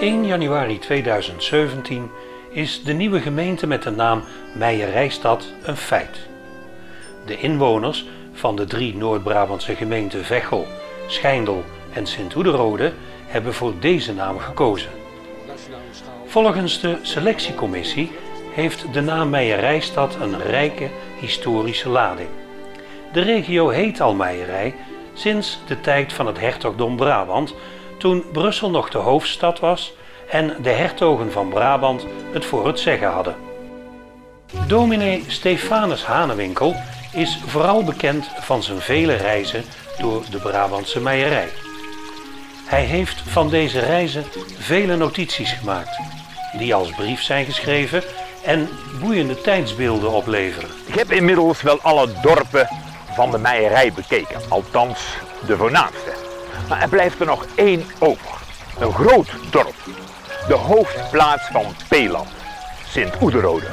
1 januari 2017 is de nieuwe gemeente met de naam Meijerijstad een feit. De inwoners van de drie Noord-Brabantse gemeenten Veghel, Schijndel en Sint-Oederode hebben voor deze naam gekozen. Volgens de selectiecommissie heeft de naam Meijerijstad een rijke historische lading. De regio heet al Meijerij sinds de tijd van het hertogdom Brabant, toen Brussel nog de hoofdstad was en de hertogen van Brabant het voor het zeggen hadden. Dominee Stefanus Hanewinkel is vooral bekend van zijn vele reizen door de Brabantse Meijerij. Hij heeft van deze reizen vele notities gemaakt, die als brief zijn geschreven en boeiende tijdsbeelden opleveren. Ik heb inmiddels wel alle dorpen van de Meijerij bekeken, althans de voornaamste. Maar er blijft er nog één over. Een groot dorp. De hoofdplaats van Peeland, Sint-Oederode.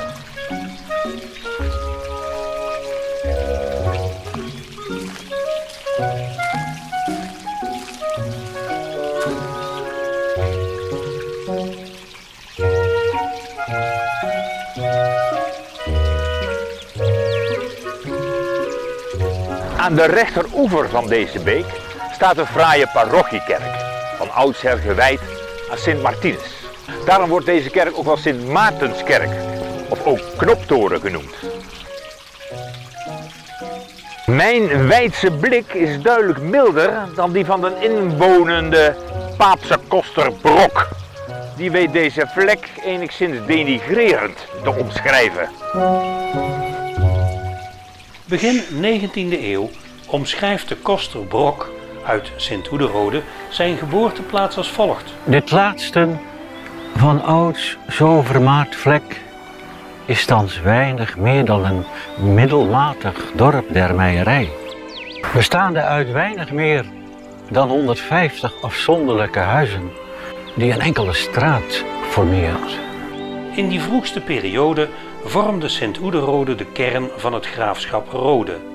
Aan de rechteroever van deze beek staat een fraaie parochiekerk, van oudsher gewijd aan Sint Martinus. Daarom wordt deze kerk ook wel Sint Maartenskerk, of ook Knoptoren genoemd. Mijn wijdse blik is duidelijk milder dan die van de inwonende Paapse koster Brok. Die weet deze vlek enigszins denigrerend te omschrijven. Begin 19e eeuw omschrijft de koster Brok uit Sint-Oederode zijn geboorteplaats als volgt. Dit laatste van ouds zo vermaard vlek is thans weinig meer dan een middelmatig dorp der Meijerij. Bestaande uit weinig meer dan 150 afzonderlijke huizen die een enkele straat formeert. In die vroegste periode vormde Sint-Oederode de kern van het graafschap Rode.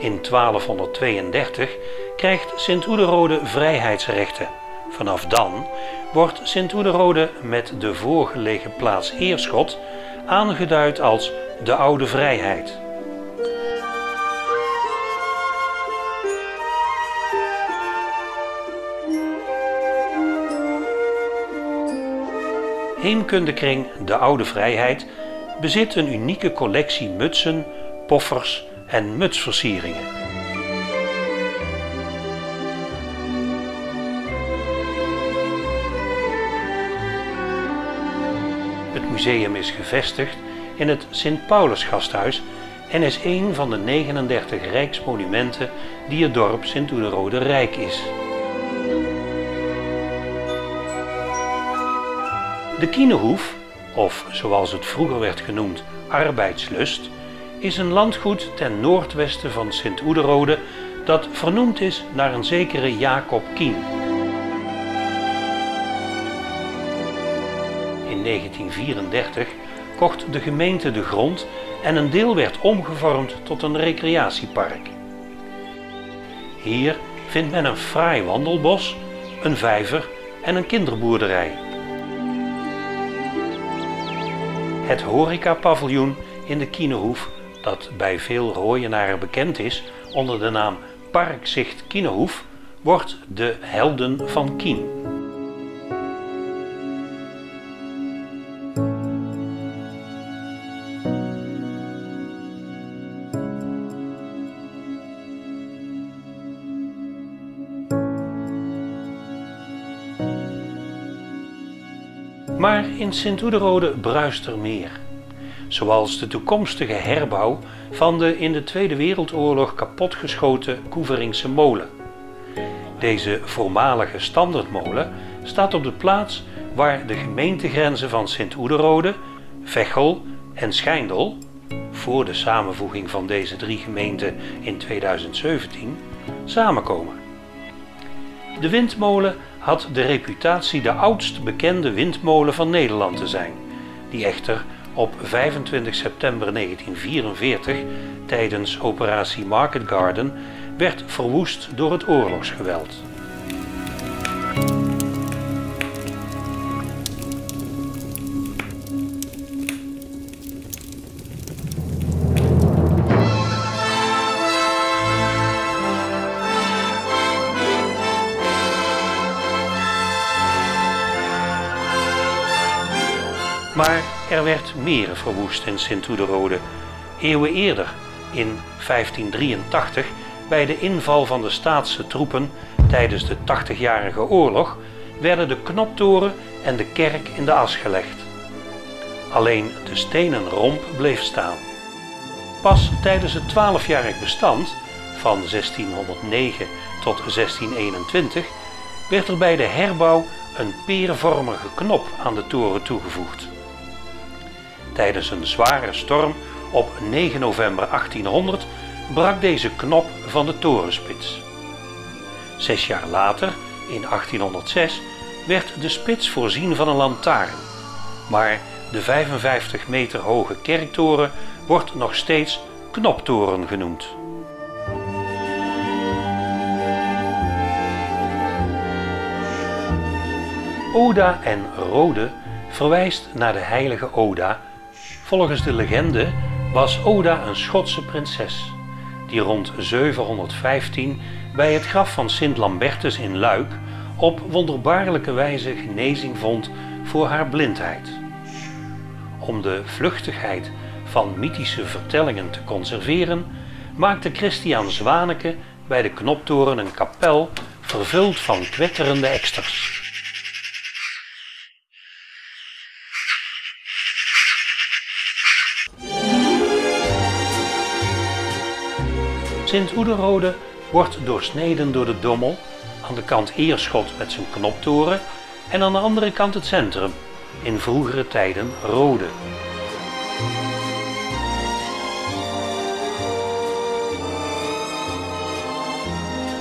In 1232 krijgt Sint-Oederode vrijheidsrechten. Vanaf dan wordt Sint-Oederode met de voorgelegen plaats Heerschot aangeduid als de Oude Vrijheid. Heemkundekring De Oude Vrijheid bezit een unieke collectie mutsen, poffers en mutsversieringen. Het museum is gevestigd in het Sint-Paulus-gasthuis en is een van de 39 rijksmonumenten die het dorp Sint-Oederode rijk is. De Kinehoef, of zoals het vroeger werd genoemd, Arbeidslust, is een landgoed ten noordwesten van Sint-Oederode dat vernoemd is naar een zekere Jacob Kien. In 1934 kocht de gemeente de grond en een deel werd omgevormd tot een recreatiepark. Hier vindt men een fraai wandelbos, een vijver en een kinderboerderij. Het horecapaviljoen in de Kinehoef, dat bij veel Rooienaren bekend is onder de naam Parkzicht Kinehoef, wordt de Helden van Kien. Maar in Sint-Oederode bruist er meer. Zoals de toekomstige herbouw van de in de Tweede Wereldoorlog kapotgeschoten Koeveringse molen. Deze voormalige standaardmolen staat op de plaats waar de gemeentegrenzen van Sint-Oederode, Veghel en Schijndel, voor de samenvoeging van deze drie gemeenten in 2017, samenkomen. De windmolen had de reputatie de oudst bekende windmolen van Nederland te zijn, die echter op 25 september 1944 tijdens operatie Market Garden werd verwoest door het oorlogsgeweld. Er werd meer verwoest in Sint-Oederode. Eeuwen eerder, in 1583, bij de inval van de staatse troepen tijdens de 80-jarige oorlog, werden de knoptoren en de kerk in de as gelegd. Alleen de stenen romp bleef staan. Pas tijdens het 12-jarig bestand, van 1609 tot 1621, werd er bij de herbouw een peervormige knop aan de toren toegevoegd. Tijdens een zware storm op 9 november 1800 brak deze knop van de torenspits. Zes jaar later, in 1806, werd de spits voorzien van een lantaarn, maar de 55 meter hoge kerktoren wordt nog steeds knoptoren genoemd. Oda en Rode verwijst naar de heilige Oda. Volgens de legende was Oda een Schotse prinses die rond 715 bij het graf van Sint Lambertus in Luik op wonderbaarlijke wijze genezing vond voor haar blindheid. Om de vluchtigheid van mythische vertellingen te conserveren, maakte Christian Zwaneke bij de Knoptoren een kapel vervuld van kwetterende eksters. Sint-Oederode wordt doorsneden door de Dommel, aan de kant Eerschot met zijn knoptoren en aan de andere kant het centrum, in vroegere tijden Rode.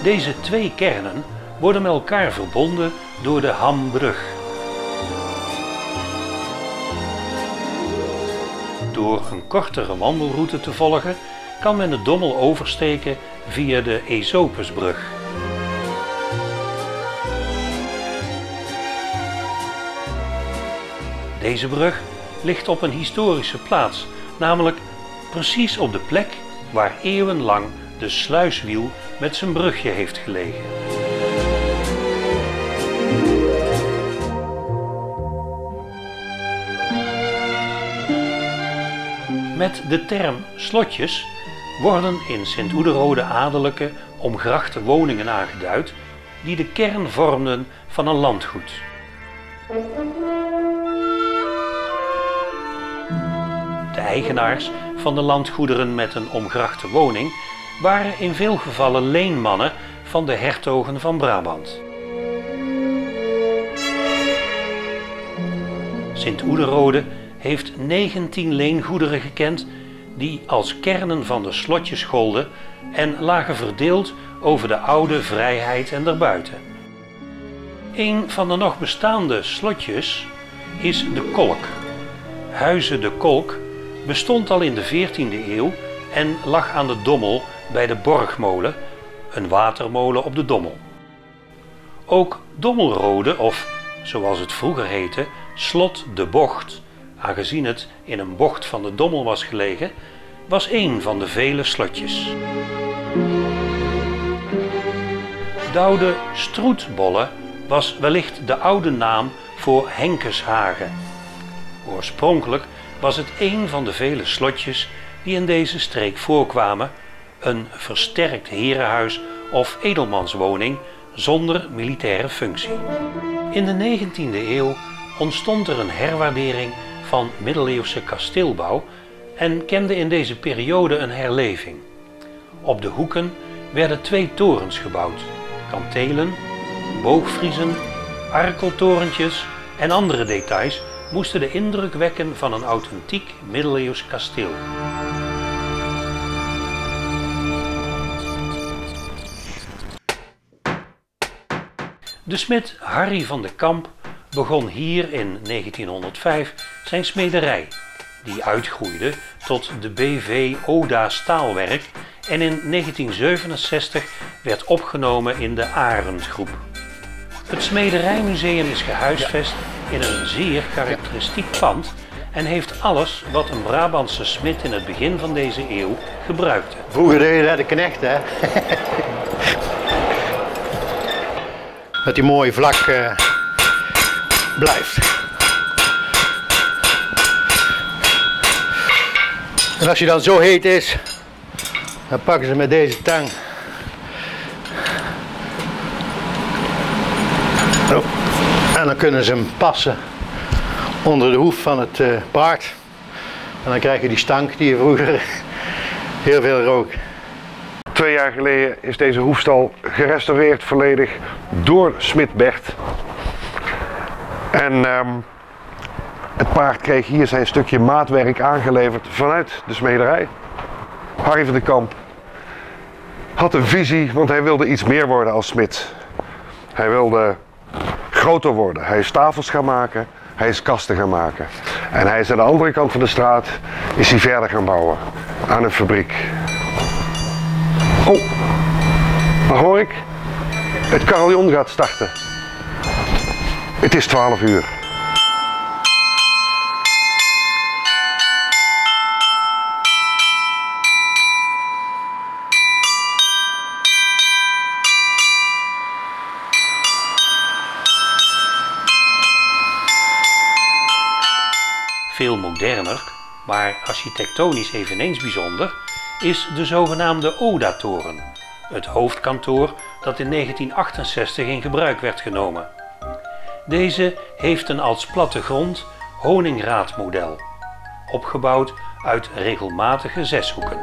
Deze twee kernen worden met elkaar verbonden door de Hambrug. Door een kortere wandelroute te volgen kan men de Dommel oversteken via de Esopusbrug. Deze brug ligt op een historische plaats, namelijk precies op de plek waar eeuwenlang de sluiswiel met zijn brugje heeft gelegen. Met de term slotjes worden in Sint-Oederode adellijke omgrachte woningen aangeduid die de kern vormden van een landgoed. De eigenaars van de landgoederen met een omgrachte woning waren in veel gevallen leenmannen van de hertogen van Brabant. Sint-Oederode heeft 19 leengoederen gekend die als kernen van de slotjes golden en lagen verdeeld over de oude vrijheid en daarbuiten. Een van de nog bestaande slotjes is de Kolk. Huize de Kolk bestond al in de 14e eeuw en lag aan de Dommel bij de Borgmolen, een watermolen op de Dommel. Ook Dommelrode, of zoals het vroeger heette, Slot de Bocht, aangezien het in een bocht van de Dommel was gelegen, was een van de vele slotjes. Doude Stroetbolle was wellicht de oude naam voor Henkeshagen. Oorspronkelijk was het een van de vele slotjes die in deze streek voorkwamen, een versterkt herenhuis of edelmanswoning zonder militaire functie. In de 19e eeuw ontstond er een herwaardering van middeleeuwse kasteelbouw en kende in deze periode een herleving. Op de hoeken werden twee torens gebouwd, kantelen, boogfriezen, arkeltorentjes en andere details moesten de indruk wekken van een authentiek middeleeuws kasteel. De smid Harry van de Kamp begon hier in 1905 zijn smederij, die uitgroeide tot de BV Oda Staalwerk en in 1967 werd opgenomen in de Arendgroep. Het Smederijmuseum is gehuisvest in een zeer karakteristiek pand en heeft alles wat een Brabantse smid in het begin van deze eeuw gebruikte. Vroeger deed je de knecht, hè? dat die mooi vlak uh, blijft. En als hij dan zo heet is, dan pakken ze met deze tang. Zo. En dan kunnen ze hem passen onder de hoef van het eh, paard. En dan krijg je die stank die je vroeger heel veel rook. Twee jaar geleden is deze hoefstal gerestaureerd volledig door Smit Bert. En ehm, het paard kreeg hier zijn stukje maatwerk aangeleverd vanuit de smederij. Harry van de Kamp had een visie, want hij wilde iets meer worden als smid. Hij wilde groter worden. Hij is tafels gaan maken, hij is kasten gaan maken. En hij is aan de andere kant van de straat is hij verder gaan bouwen aan een fabriek. Oh, wat hoor ik? Het carillon gaat starten. Het is 12 uur. Moderner, maar architectonisch eveneens bijzonder, is de zogenaamde Oda-toren, het hoofdkantoor dat in 1968 in gebruik werd genomen. Deze heeft een als plattegrond honingraadmodel, opgebouwd uit regelmatige zeshoeken.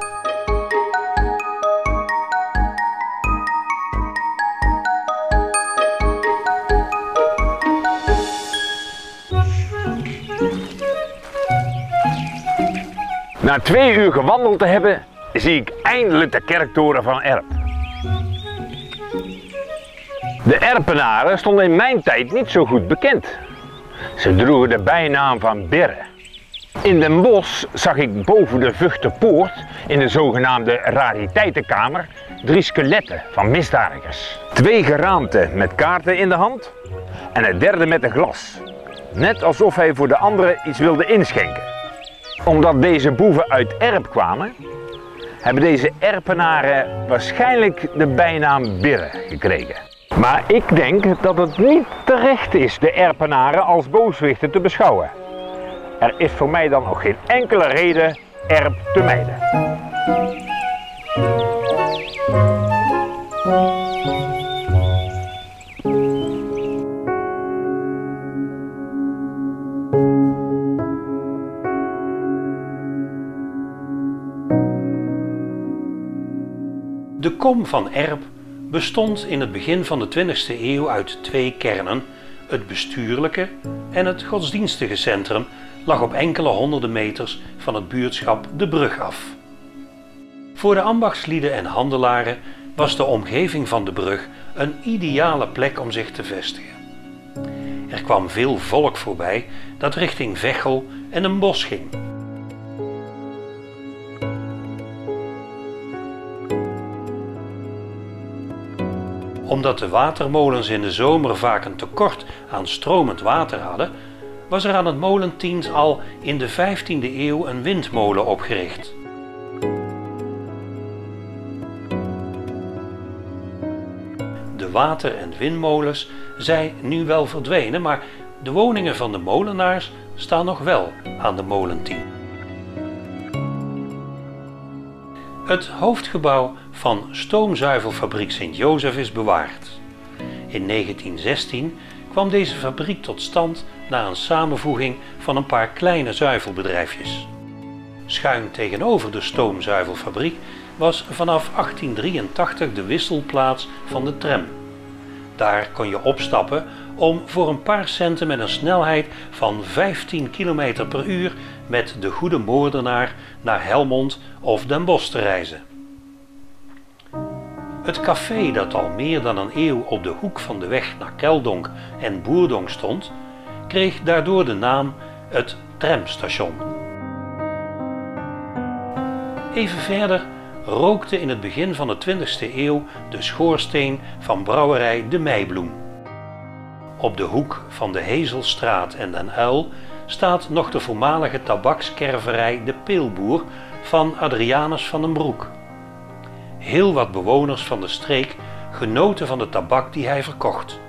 Na twee uur gewandeld te hebben, zie ik eindelijk de kerktoren van Erp. De Erpenaren stonden in mijn tijd niet zo goed bekend. Ze droegen de bijnaam van Birren. In Den Bosch zag ik boven de Vughte Poort, in de zogenaamde rariteitenkamer, drie skeletten van misdadigers. Twee geraamten met kaarten in de hand en het derde met een glas. Net alsof hij voor de anderen iets wilde inschenken. Omdat deze boeven uit Erp kwamen, hebben deze Erpenaren waarschijnlijk de bijnaam Birren gekregen. Maar ik denk dat het niet terecht is de Erpenaren als booswichten te beschouwen. Er is voor mij dan nog geen enkele reden Erp te mijden. De kom van Erp bestond in het begin van de 20e eeuw uit twee kernen. Het bestuurlijke en het godsdienstige centrum lag op enkele honderden meters van het buurtschap De Brug af. Voor de ambachtslieden en handelaren was de omgeving van de brug een ideale plek om zich te vestigen. Er kwam veel volk voorbij dat richting Veghel en een bos ging. Omdat de watermolens in de zomer vaak een tekort aan stromend water hadden, was er aan het molentiend al in de 15e eeuw een windmolen opgericht. De water- en windmolens zijn nu wel verdwenen, maar de woningen van de molenaars staan nog wel aan de molentien. Het hoofdgebouw van stoomzuivelfabriek Sint-Jozef is bewaard. In 1916 kwam deze fabriek tot stand na een samenvoeging van een paar kleine zuivelbedrijfjes. Schuin tegenover de stoomzuivelfabriek was vanaf 1883 de wisselplaats van de tram. Daar kon je opstappen om voor een paar centen met een snelheid van 15 km per uur met de goede moordenaar naar Helmond of Den Bosch te reizen. Het café dat al meer dan een eeuw op de hoek van de weg naar Keldonk en Boerdonk stond, kreeg daardoor de naam het tramstation. Even verder rookte in het begin van de 20e eeuw de schoorsteen van brouwerij De Meibloem. Op de hoek van de Hezelstraat en Den Uil staat nog de voormalige tabakskerverij De Peelboer van Adrianus van den Broek. Heel wat bewoners van de streek genoten van de tabak die hij verkocht.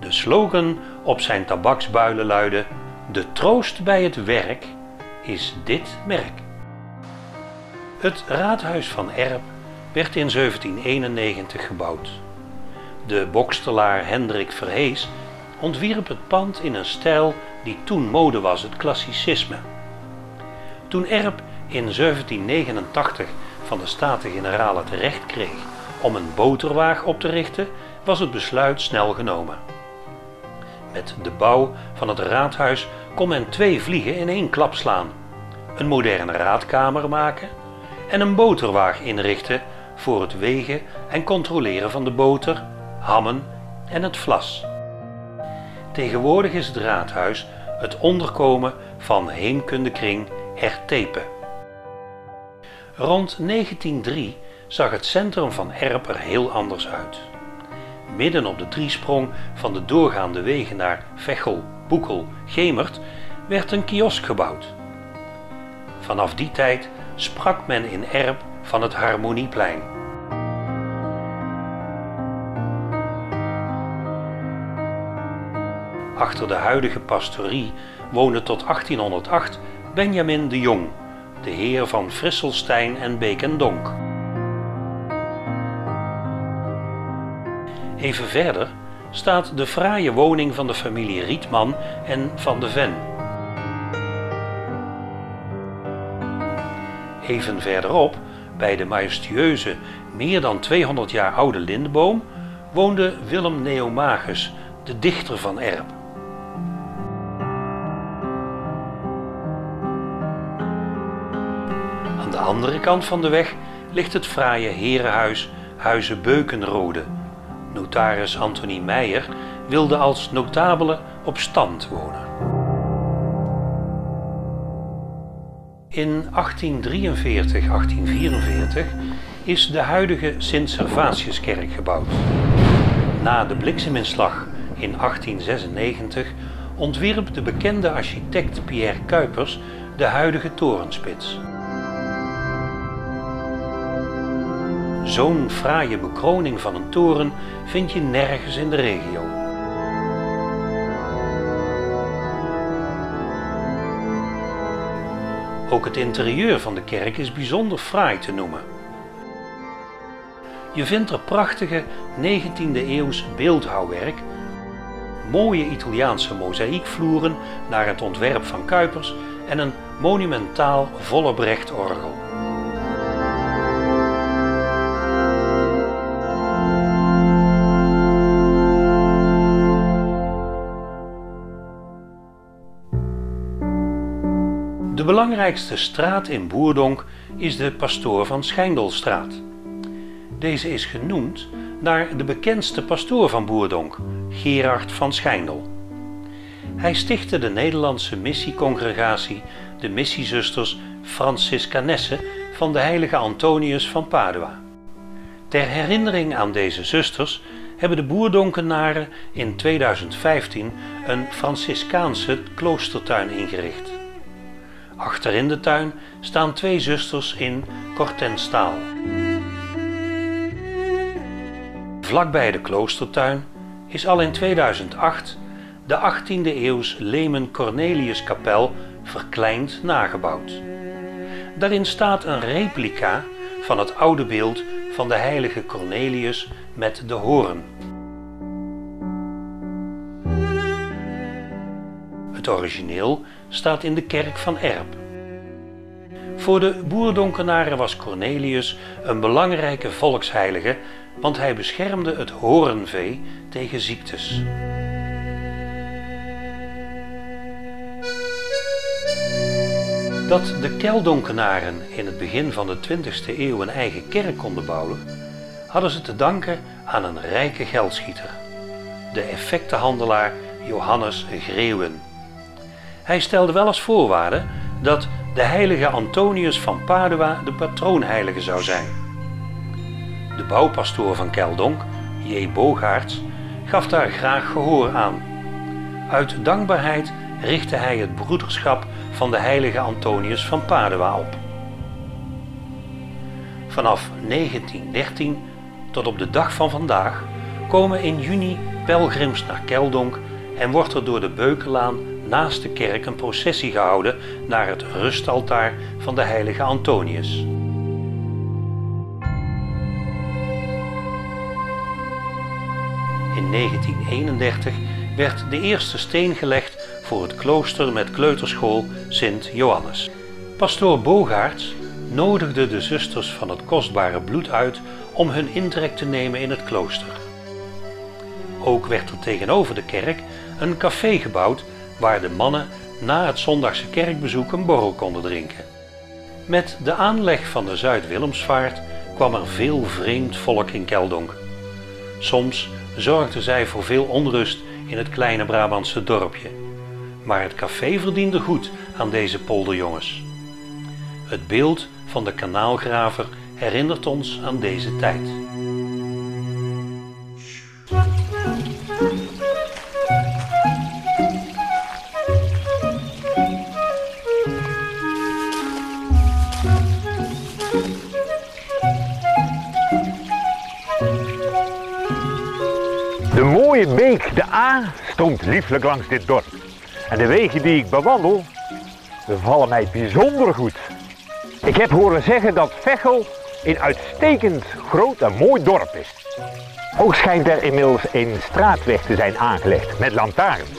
De slogan op zijn tabaksbuilen luidde: De troost bij het werk is dit merk. Het raadhuis van Erp werd in 1791 gebouwd. De bokstelaar Hendrik Verhees ontwierp het pand in een stijl die toen mode was, het klassicisme. Toen Erp in 1789 van de Staten-Generaal het recht kreeg om een boterwaag op te richten, was het besluit snel genomen. Met de bouw van het raadhuis kon men twee vliegen in één klap slaan: een moderne raadkamer maken en een boterwaag inrichten voor het wegen en controleren van de boter, hammen en het vlas. Tegenwoordig is het raadhuis het onderkomen van heemkundekring Ertepe. Rond 1903 zag het centrum van Erp er heel anders uit. Midden op de driesprong van de doorgaande wegen naar Vechel, Boekel, Gemert werd een kiosk gebouwd. Vanaf die tijd sprak men in Erp van het Harmonieplein. Achter de huidige pastorie woonde tot 1808 Benjamin de Jong, de heer van Frisselstein en Beek. Even verder staat de fraaie woning van de familie Rietman en van de Ven. Even verderop, bij de majestueuze, meer dan 200 jaar oude lindeboom, woonde Willem Neomagus, de dichter van Erp. Andere kant van de weg ligt het fraaie herenhuis Huizen Beukenrode. Notaris Antonie Meijer wilde als notabele op stand wonen. In 1843-1844 is de huidige Sint-Servatiuskerk gebouwd. Na de blikseminslag in 1896 ontwierp de bekende architect Pierre Kuipers de huidige torenspits. Zo'n fraaie bekroning van een toren vind je nergens in de regio. Ook het interieur van de kerk is bijzonder fraai te noemen. Je vindt er prachtige 19e eeuws beeldhouwwerk, mooie Italiaanse mozaïekvloeren naar het ontwerp van Kuipers en een monumentaal Vollebrecht-orgel. De belangrijkste straat in Boerdonk is de Pastoor van Schijndelstraat. Deze is genoemd naar de bekendste pastoor van Boerdonk, Gerard van Schijndel. Hij stichtte de Nederlandse missiecongregatie de Missiezusters Franciscanessen van de heilige Antonius van Padua. Ter herinnering aan deze zusters hebben de Boerdonkenaren in 2015 een Franciscaanse kloostertuin ingericht. Achterin de tuin staan twee zusters in kortenstaal. Vlakbij de kloostertuin is al in 2008 de 18e eeuws Lemen Corneliuskapel verkleind nagebouwd. Daarin staat een replica van het oude beeld van de heilige Cornelius met de hoorn. Het origineel staat in de kerk van Erp. Voor de Boerdonkenaren was Cornelius een belangrijke volksheilige, want hij beschermde het hoornvee tegen ziektes. Dat de Keldonkenaren in het begin van de 20e eeuw een eigen kerk konden bouwen, hadden ze te danken aan een rijke geldschieter, de effectenhandelaar Johannes Greeuwen. Hij stelde wel als voorwaarde dat de heilige Antonius van Padua de patroonheilige zou zijn. De bouwpastoor van Keldonk, J. Bogaerts, gaf daar graag gehoor aan. Uit dankbaarheid richtte hij het broederschap van de heilige Antonius van Padua op. Vanaf 1913 tot op de dag van vandaag komen in juni pelgrims naar Keldonk en wordt er door de Beukelaan naast de kerk een processie gehouden naar het rustaltaar van de heilige Antonius. In 1931 werd de eerste steen gelegd voor het klooster met kleuterschool Sint Johannes. Pastoor Bogaarts nodigde de zusters van het kostbare bloed uit om hun intrek te nemen in het klooster. Ook werd er tegenover de kerk een café gebouwd waar de mannen na het zondagse kerkbezoek een borrel konden drinken. Met de aanleg van de Zuid-Willemsvaart kwam er veel vreemd volk in Keldonk. Soms zorgden zij voor veel onrust in het kleine Brabantse dorpje. Maar het café verdiende goed aan deze polderjongens. Het beeld van de kanaalgraver herinnert ons aan deze tijd. De A, stroomt lieflijk langs dit dorp. En de wegen die ik bewandel, bevallen mij bijzonder goed. Ik heb horen zeggen dat Veghel een uitstekend groot en mooi dorp is. Ook schijnt er inmiddels een straatweg te zijn aangelegd met lantaarns.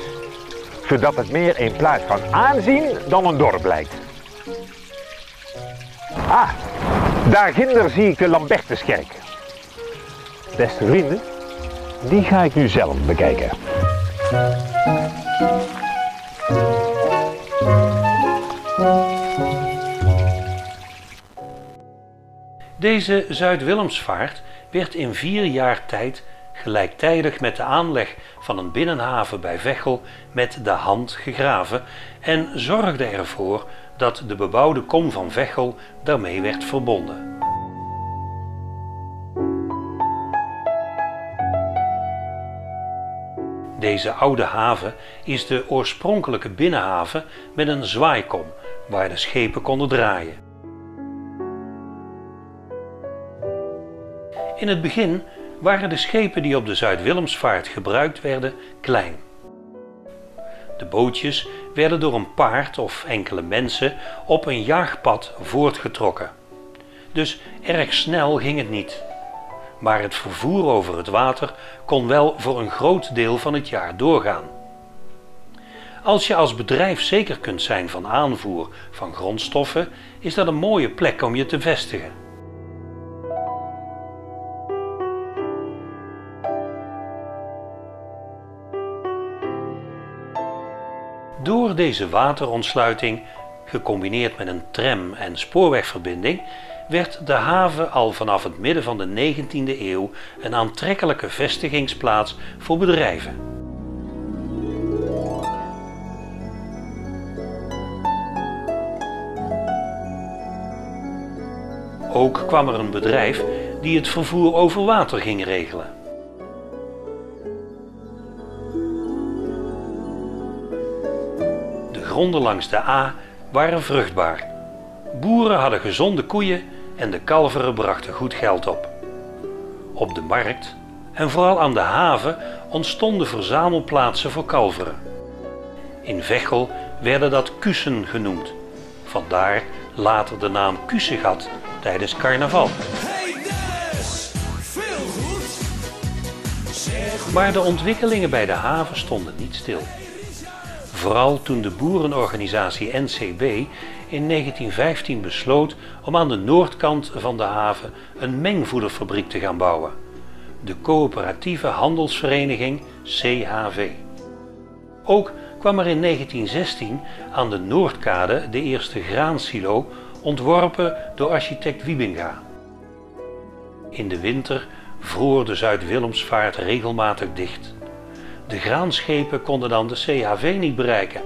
Zodat het meer een plaats van aanzien dan een dorp lijkt. Ah, daar ginder zie ik de Lambertuskerk. Beste vrienden, die ga ik nu zelf bekijken. Deze Zuid-Willemsvaart werd in vier jaar tijd gelijktijdig met de aanleg van een binnenhaven bij Veghel met de hand gegraven en zorgde ervoor dat de bebouwde kom van Veghel daarmee werd verbonden. Deze oude haven is de oorspronkelijke binnenhaven met een zwaaikom waar de schepen konden draaien. In het begin waren de schepen die op de Zuid-Willemsvaart gebruikt werden klein. De bootjes werden door een paard of enkele mensen op een jaagpad voortgetrokken. Dus erg snel ging het niet. Maar het vervoer over het water kon wel voor een groot deel van het jaar doorgaan. Als je als bedrijf zeker kunt zijn van aanvoer van grondstoffen, is dat een mooie plek om je te vestigen. Door deze waterontsluiting, gecombineerd met een tram- en spoorwegverbinding, werd de haven al vanaf het midden van de 19e eeuw een aantrekkelijke vestigingsplaats voor bedrijven. Ook kwam er een bedrijf die het vervoer over water ging regelen. De gronden langs de A waren vruchtbaar. Boeren hadden gezonde koeien en de kalveren brachten goed geld op. Op de markt en vooral aan de haven ontstonden verzamelplaatsen voor kalveren. In Veghel werden dat kussen genoemd. Vandaar later de naam Kussegat tijdens carnaval. Maar de ontwikkelingen bij de haven stonden niet stil. Vooral toen de boerenorganisatie NCB in 1915 besloot om aan de noordkant van de haven een mengvoederfabriek te gaan bouwen. De coöperatieve handelsvereniging CHV. Ook kwam er in 1916 aan de Noordkade de eerste graansilo ontworpen door architect Wiebinga. In de winter vroor de Zuid-Willemsvaart regelmatig dicht. De graanschepen konden dan de CHV niet bereiken.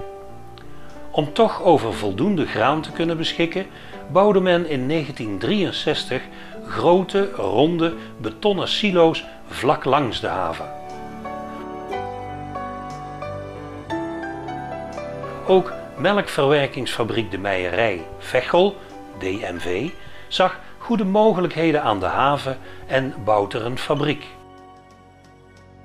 Om toch over voldoende graan te kunnen beschikken, bouwde men in 1963 grote, ronde, betonnen silo's vlak langs de haven. Ook melkverwerkingsfabriek De Meijerij Veghel, DMV, zag goede mogelijkheden aan de haven en bouwt er een fabriek.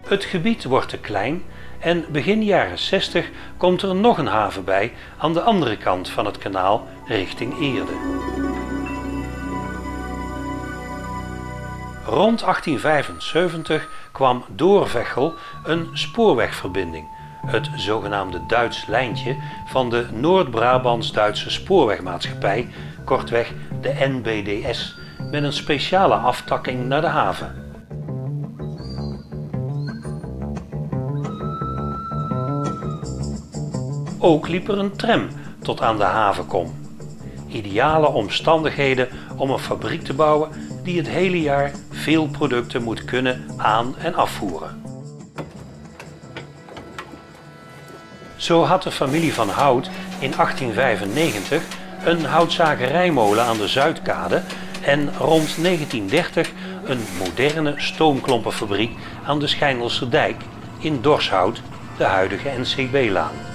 Het gebied wordt te klein en begin jaren 60 komt er nog een haven bij aan de andere kant van het kanaal richting Eerde. Rond 1875 kwam door Veghel een spoorwegverbinding, het zogenaamde Duits lijntje van de Noord-Brabants-Duitse Spoorwegmaatschappij, kortweg de NBDS, met een speciale aftakking naar de haven. Ook liep er een tram tot aan de havenkom. Ideale omstandigheden om een fabriek te bouwen die het hele jaar veel producten moet kunnen aan- en afvoeren. Zo had de familie van Hout in 1895 een houtzagerijmolen aan de Zuidkade en rond 1930 een moderne stoomklompenfabriek aan de Schijndelse dijk in Dorshout, de huidige NCB-laan.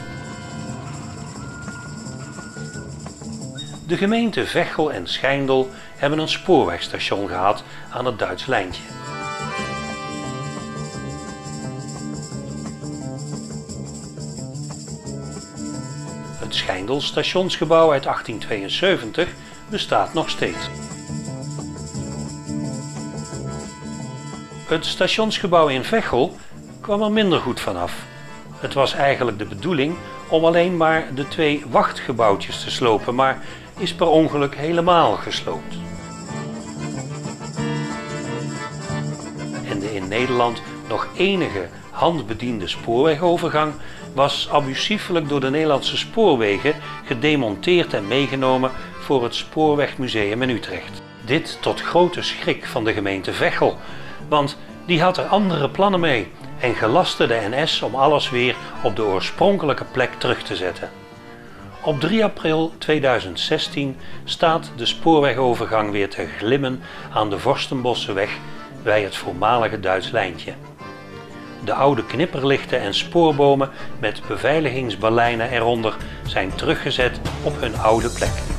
De gemeente Veghel en Schijndel hebben een spoorwegstation gehad aan het Duits lijntje. Het Schijndel stationsgebouw uit 1872 bestaat nog steeds. Het stationsgebouw in Veghel kwam er minder goed vanaf. Het was eigenlijk de bedoeling om alleen maar de twee wachtgebouwtjes te slopen, maar is per ongeluk helemaal gesloopt. En de in Nederland nog enige handbediende spoorwegovergang was abusiefelijk door de Nederlandse spoorwegen gedemonteerd en meegenomen voor het Spoorwegmuseum in Utrecht. Dit tot grote schrik van de gemeente Veghel, want die had er andere plannen mee en gelastte de NS om alles weer op de oorspronkelijke plek terug te zetten. Op 3 april 2016 staat de spoorwegovergang weer te glimmen aan de Vorstenbosseweg bij het voormalige Duits lijntje. De oude knipperlichten en spoorbomen met beveiligingsbaleinen eronder zijn teruggezet op hun oude plek.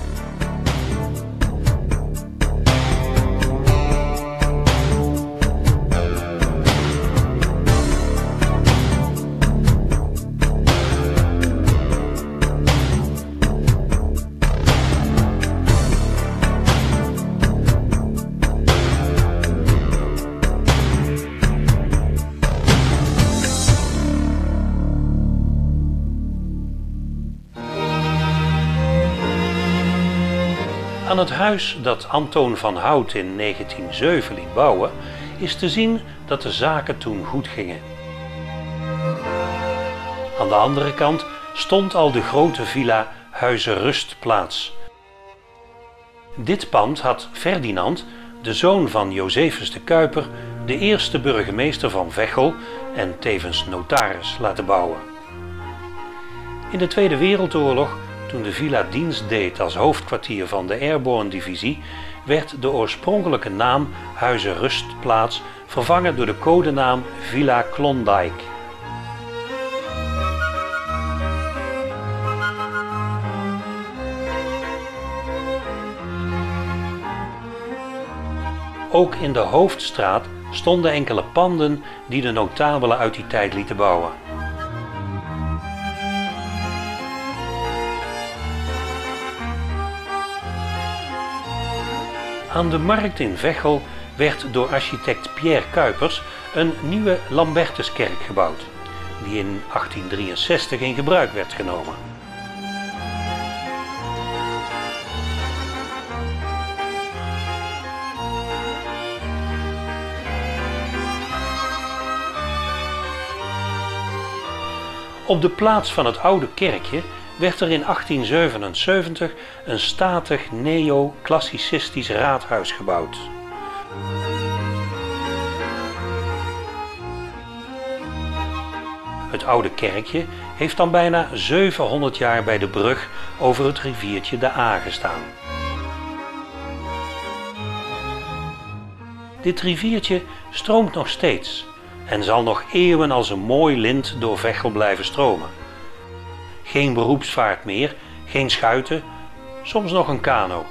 Aan het huis dat Antoon van Hout in 1907 liet bouwen, is te zien dat de zaken toen goed gingen. Aan de andere kant stond al de grote villa Huizen Rustplaats. Dit pand had Ferdinand, de zoon van Josephus de Kuiper, de eerste burgemeester van Veghel en tevens notaris laten bouwen. In de Tweede Wereldoorlog toen de villa dienst deed als hoofdkwartier van de Airborne Divisie, werd de oorspronkelijke naam Huizen Rustplaats vervangen door de codenaam Villa Klondike. Ook in de hoofdstraat stonden enkele panden die de notabelen uit die tijd lieten bouwen. Aan de markt in Veghel werd door architect Pierre Kuipers een nieuwe Lambertuskerk gebouwd, die in 1863 in gebruik werd genomen. Op de plaats van het oude kerkje werd er in 1877 een statig neo-klassicistisch raadhuis gebouwd. Het oude kerkje heeft dan bijna 700 jaar bij de brug over het riviertje de A gestaan. Dit riviertje stroomt nog steeds en zal nog eeuwen als een mooi lint door Veghel blijven stromen. Geen beroepsvaart meer, geen schuiten, soms nog een kano.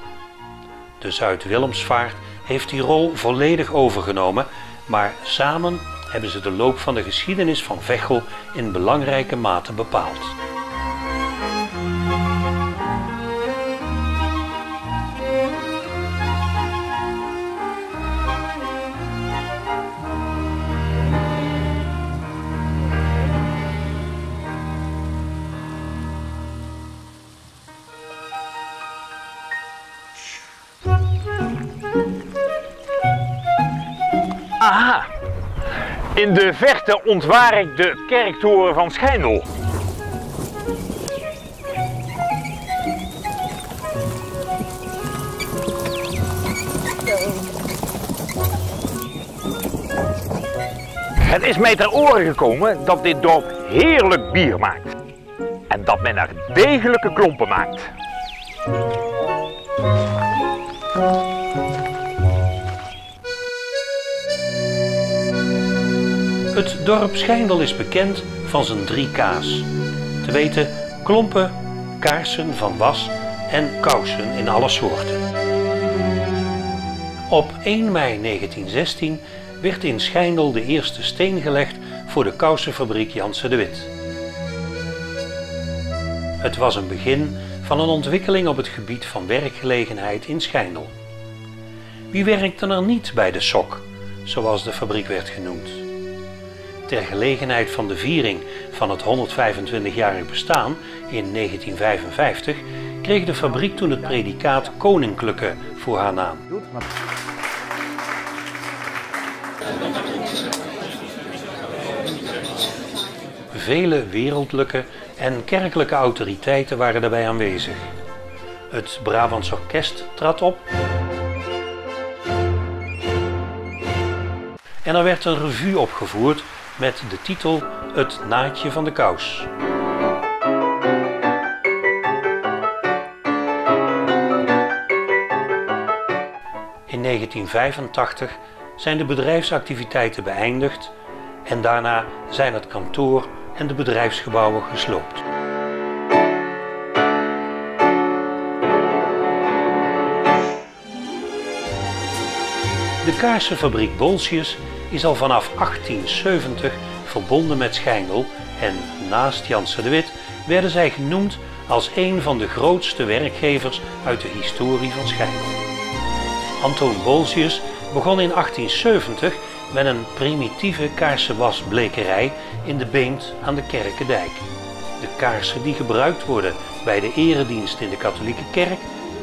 De Zuid-Willemsvaart heeft die rol volledig overgenomen, maar samen hebben ze de loop van de geschiedenis van Veghel in belangrijke mate bepaald. In de verte ontwaar ik de kerktoren van Schijndel. Het is mij ter oren gekomen dat dit dorp heerlijk bier maakt. En dat men er degelijke klompen maakt. Het dorp Schijndel is bekend van zijn drie K's. Te weten klompen, kaarsen van was en kousen in alle soorten. Op 1 mei 1916 werd in Schijndel de eerste steen gelegd voor de kousenfabriek Janse de Wit. Het was een begin van een ontwikkeling op het gebied van werkgelegenheid in Schijndel. Wie werkte er niet bij de sok, zoals de fabriek werd genoemd? Ter gelegenheid van de viering van het 125-jarig bestaan in 1955 kreeg de fabriek toen het predicaat Koninklijke voor haar naam. Vele wereldlijke en kerkelijke autoriteiten waren daarbij aanwezig. Het Brabants Orkest trad op. En er werd een revue opgevoerd met de titel Het Naadje van de Kous. In 1985 zijn de bedrijfsactiviteiten beëindigd en daarna zijn het kantoor en de bedrijfsgebouwen gesloopt. De kaarsenfabriek Bolsius is al vanaf 1870 verbonden met Schijndel en naast Janse de Wit werden zij genoemd als een van de grootste werkgevers uit de historie van Schijndel. Antoon Bolsius begon in 1870 met een primitieve kaarsenwasblekerij in de Beemd aan de Kerkendijk. De kaarsen die gebruikt worden bij de eredienst in de katholieke kerk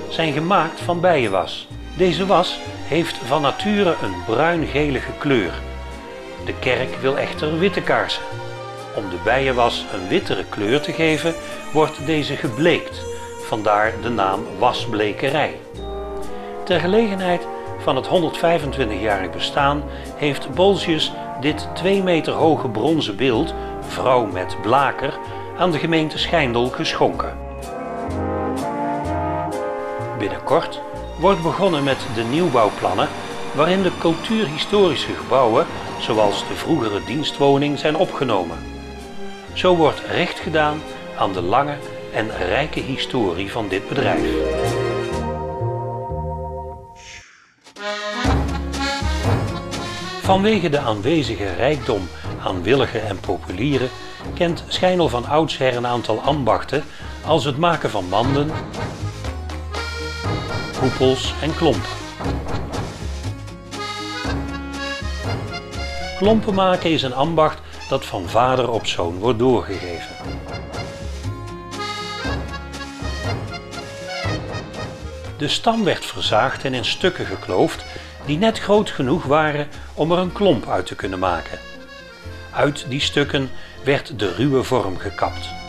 zijn gemaakt van bijenwas. Deze was heeft van nature een bruin-gelige kleur. De kerk wil echter witte kaarsen. Om de bijenwas een wittere kleur te geven, wordt deze gebleekt, vandaar de naam wasblekerij. Ter gelegenheid van het 125-jarig bestaan heeft Bolsius dit 2 meter hoge bronzen beeld, Vrouw met Blaker, aan de gemeente Schijndel geschonken. Binnenkort wordt begonnen met de nieuwbouwplannen waarin de cultuurhistorische gebouwen, zoals de vroegere dienstwoning, zijn opgenomen. Zo wordt recht gedaan aan de lange en rijke historie van dit bedrijf. Vanwege de aanwezige rijkdom aan willigen en populieren kent Schijnel van oudsher een aantal ambachten als het maken van manden, koepels en klompen. Klompen maken is een ambacht dat van vader op zoon wordt doorgegeven. De stam werd verzaagd en in stukken gekloofd die net groot genoeg waren om er een klomp uit te kunnen maken. Uit die stukken werd de ruwe vorm gekapt.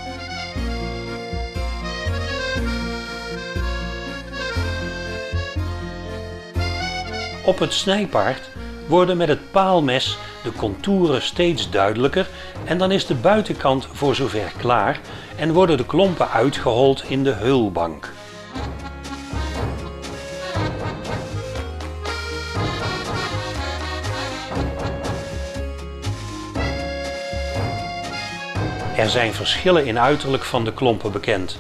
Op het snijpaard worden met het paalmes de contouren steeds duidelijker en dan is de buitenkant voor zover klaar en worden de klompen uitgehold in de heulbank. Er zijn verschillen in uiterlijk van de klompen bekend.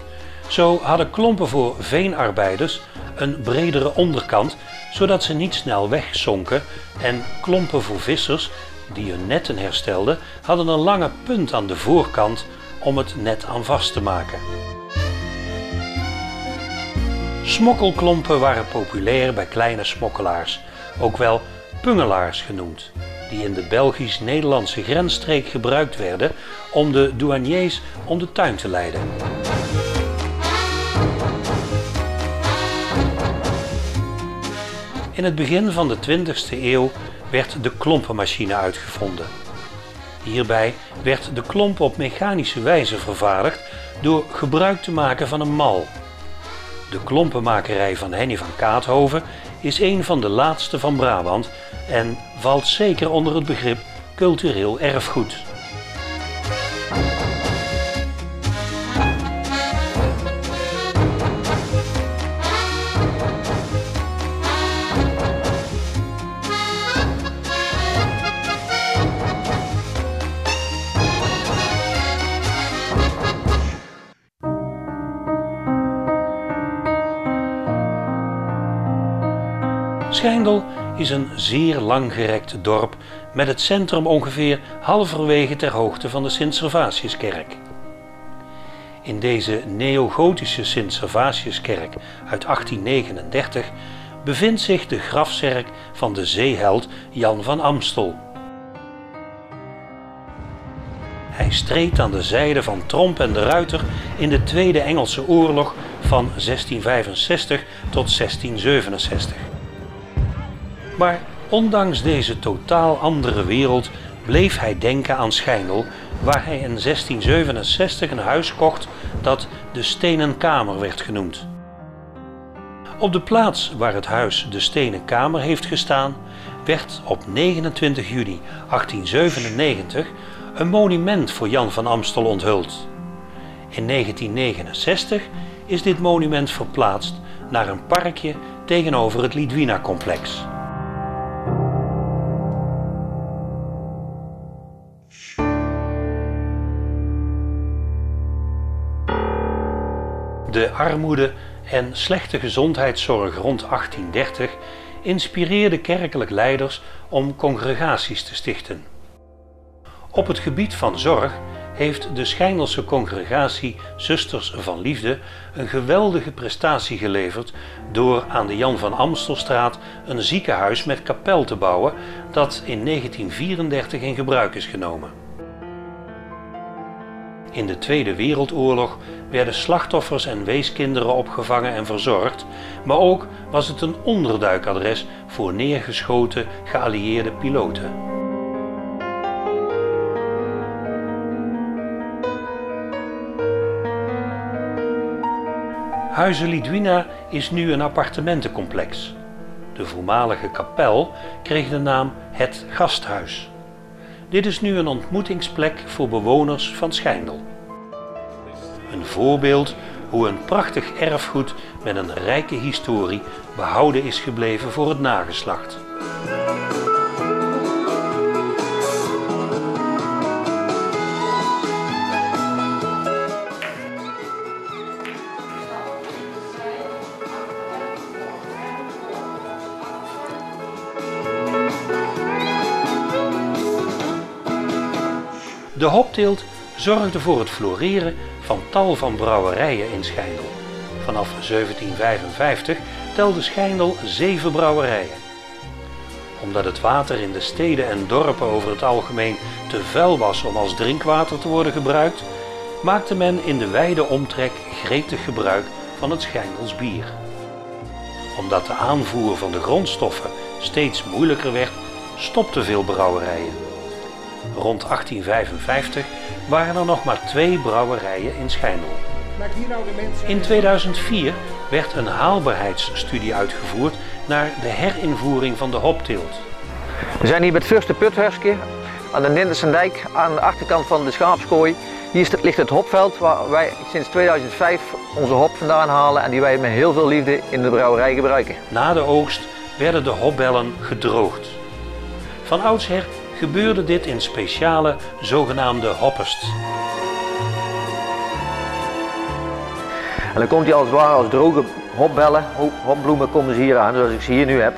Zo hadden klompen voor veenarbeiders een bredere onderkant, zodat ze niet snel wegzonken, en klompen voor vissers, die hun netten herstelden, hadden een lange punt aan de voorkant om het net aan vast te maken. Smokkelklompen waren populair bij kleine smokkelaars, ook wel pungelaars genoemd die in de Belgisch-Nederlandse grensstreek gebruikt werden om de douaniers om de tuin te leiden. In het begin van de 20e eeuw werd de klompenmachine uitgevonden. Hierbij werd de klomp op mechanische wijze vervaardigd door gebruik te maken van een mal. De klompenmakerij van Henny van Kaathoven is een van de laatste van Brabant en valt zeker onder het begrip cultureel erfgoed. Is een zeer langgerekt dorp met het centrum ongeveer halverwege ter hoogte van de Sint-Servatiuskerk. In deze neogotische Sint-Servatiuskerk uit 1839 bevindt zich de grafzerk van de zeeheld Jan van Amstel. Hij streed aan de zijde van Tromp en de Ruiter in de Tweede Engelse Oorlog van 1665 tot 1667. Maar ondanks deze totaal andere wereld bleef hij denken aan Schijndel, waar hij in 1667 een huis kocht dat de Stenen Kamer werd genoemd. Op de plaats waar het huis de Stenen Kamer heeft gestaan, werd op 29 juni 1897 een monument voor Jan van Amstel onthuld. In 1969 is dit monument verplaatst naar een parkje tegenover het Lidwina-complex. De armoede en slechte gezondheidszorg rond 1830 inspireerde kerkelijk leiders om congregaties te stichten. Op het gebied van zorg heeft de Schijndelse congregatie Zusters van Liefde een geweldige prestatie geleverd door aan de Jan van Amstelstraat een ziekenhuis met kapel te bouwen dat in 1934 in gebruik is genomen. In de Tweede Wereldoorlog werden slachtoffers en weeskinderen opgevangen en verzorgd, maar ook was het een onderduikadres voor neergeschoten geallieerde piloten. Huizen Lidwina is nu een appartementencomplex. De voormalige kapel kreeg de naam Het Gasthuis. Dit is nu een ontmoetingsplek voor bewoners van Schijndel. Een voorbeeld hoe een prachtig erfgoed met een rijke historie behouden is gebleven voor het nageslacht. De hopteelt zorgde voor het floreren van tal van brouwerijen in Schijndel. Vanaf 1755 telde Schijndel zeven brouwerijen. Omdat het water in de steden en dorpen over het algemeen te vuil was om als drinkwater te worden gebruikt, maakte men in de wijde omtrek gretig gebruik van het Schijndels bier. Omdat de aanvoer van de grondstoffen steeds moeilijker werd, stopten veel brouwerijen. Rond 1855 waren er nog maar twee brouwerijen in Schijndel. In 2004 werd een haalbaarheidsstudie uitgevoerd naar de herinvoering van de hopteelt. We zijn hier bij het Firste Puthuisje aan de Nindersendijk aan de achterkant van de schaapskooi. Hier ligt het hopveld waar wij sinds 2005 onze hop vandaan halen en die wij met heel veel liefde in de brouwerij gebruiken. Na de oogst werden de hopbellen gedroogd. Van oudsher gebeurde dit in speciale zogenaamde hoppest. En dan komt hij als het ware als droge hopbellen, hopbloemen komen ze hier aan, zoals ik ze hier nu heb.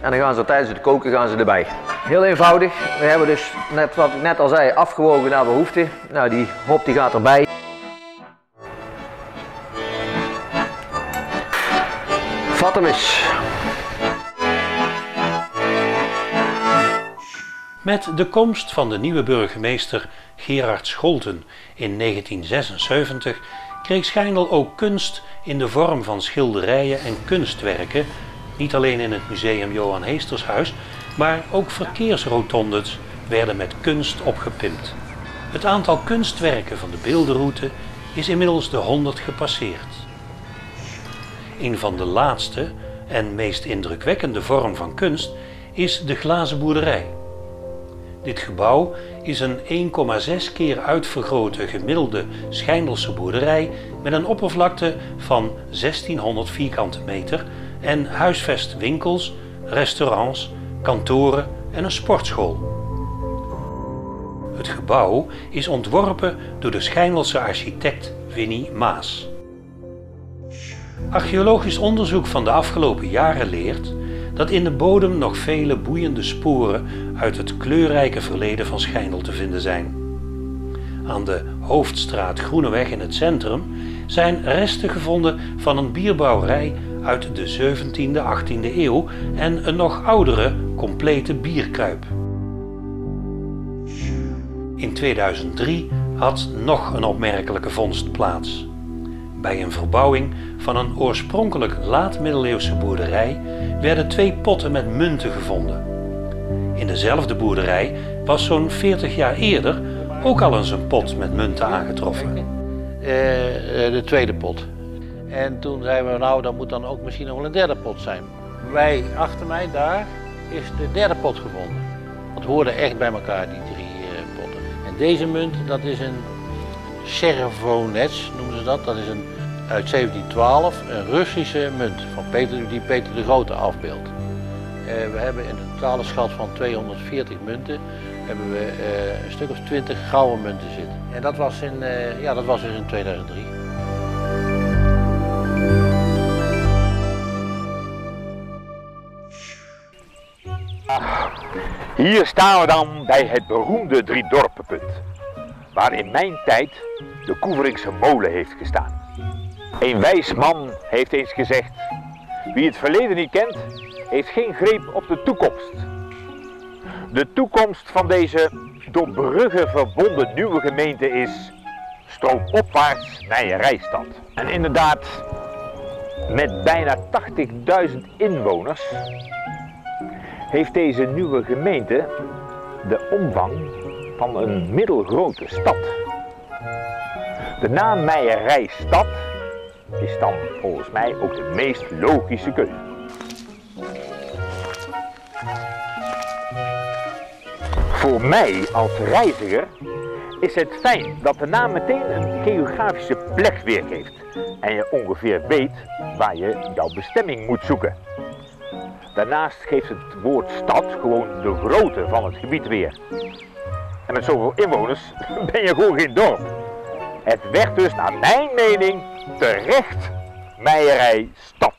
En dan gaan ze tijdens het koken gaan ze erbij. Heel eenvoudig. We hebben dus net wat ik net al zei afgewogen naar behoefte. Nou die hop die gaat erbij. Met de komst van de nieuwe burgemeester Gerard Scholten in 1976 kreeg Schijndel ook kunst in de vorm van schilderijen en kunstwerken, niet alleen in het museum Johan Heestershuis, maar ook verkeersrotondes, werden met kunst opgepimpt. Het aantal kunstwerken van de beeldenroute is inmiddels de 100 gepasseerd. Een van de laatste en meest indrukwekkende vorm van kunst is de glazen boerderij. Dit gebouw is een 1,6 keer uitvergrote gemiddelde Schijndelse boerderij met een oppervlakte van 1600 vierkante meter en huisvest winkels, restaurants, kantoren en een sportschool. Het gebouw is ontworpen door de Schijndelse architect Winnie Maas. Archeologisch onderzoek van de afgelopen jaren leert dat in de bodem nog vele boeiende sporen uit het kleurrijke verleden van Schijndel te vinden zijn. Aan de Hoofdstraat Groeneweg in het centrum zijn resten gevonden van een bierbrouwerij uit de 17e 18e eeuw en een nog oudere complete bierkuip. In 2003 had nog een opmerkelijke vondst plaats. Bij een verbouwing van een oorspronkelijk laat-middeleeuwse boerderij werden twee potten met munten gevonden. In dezelfde boerderij was zo'n 40 jaar eerder ook al eens een pot met munten aangetroffen. Eh, eh, de tweede pot. En toen zeiden we, nou, dan moet dan ook misschien nog wel een derde pot zijn. Wij, achter mij daar, is de derde pot gevonden. Want hoorden echt bij elkaar, die drie eh, potten. En deze munt, dat is een Servonets, noemen ze dat. Dat is een, uit 1712, een Russische munt van Peter, die Peter de Grote afbeeldt. Eh, we hebben in een totale schat van 240 munten hebben we eh, een stuk of 20 gouden munten zitten. En dat was, in, eh, ja, dat was dus in 2003. Hier staan we dan bij het beroemde Driedorpenpunt, waar in mijn tijd de Koeveringse molen heeft gestaan. Een wijs man heeft eens gezegd, wie het verleden niet kent, heeft geen greep op de toekomst. De toekomst van deze door bruggen verbonden nieuwe gemeente is stroomopwaarts Nijenrijstad. En inderdaad, met bijna 80.000 inwoners heeft deze nieuwe gemeente de omvang van een middelgrote stad. De naam Meijerijstad is dan volgens mij ook de meest logische keuze. Voor mij als reiziger is het fijn dat de naam meteen een geografische plek weergeeft en je ongeveer weet waar je jouw bestemming moet zoeken. Daarnaast geeft het woord stad gewoon de grootte van het gebied weer. En met zoveel inwoners ben je gewoon geen dorp. Het werd dus naar mijn mening terecht Meijerij stad.